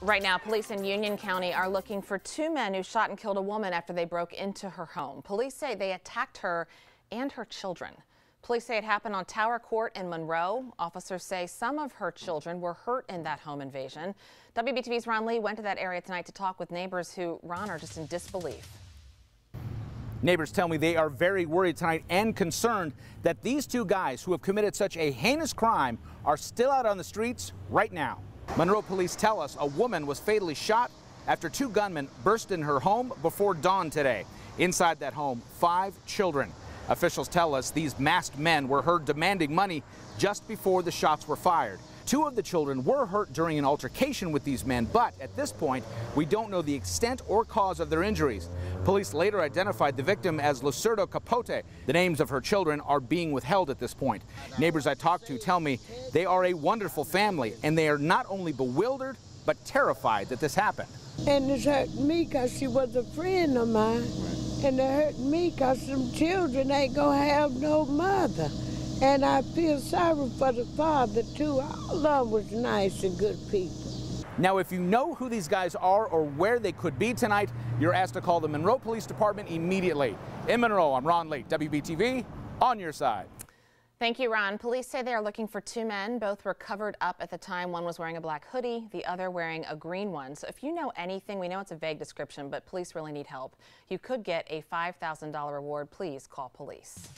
Right now, police in Union County are looking for two men who shot and killed a woman after they broke into her home. Police say they attacked her and her children. Police say it happened on Tower Court in Monroe. Officers say some of her children were hurt in that home invasion. WBTV's Ron Lee went to that area tonight to talk with neighbors who, Ron, are just in disbelief. Neighbors tell me they are very worried tonight and concerned that these two guys who have committed such a heinous crime are still out on the streets right now. Monroe police tell us a woman was fatally shot after two gunmen burst in her home before dawn today. Inside that home, five children. Officials tell us these masked men were heard demanding money just before the shots were fired. Two of the children were hurt during an altercation with these men, but at this point, we don't know the extent or cause of their injuries. Police later identified the victim as Lucerdo Capote. The names of her children are being withheld at this point. Neighbors I talked to tell me they are a wonderful family, and they are not only bewildered, but terrified that this happened. And it hurt me because she was a friend of mine. And it hurt me because some children ain't going to have no mother. And I feel sorry for the father, too. All of them was nice and good people. Now, if you know who these guys are or where they could be tonight, you're asked to call the Monroe Police Department immediately. In Monroe, I'm Ron Lee, WBTV, on your side. Thank you, Ron. Police say they are looking for two men. Both were covered up at the time. One was wearing a black hoodie, the other wearing a green one. So if you know anything, we know it's a vague description, but police really need help. You could get a $5,000 reward. Please call police.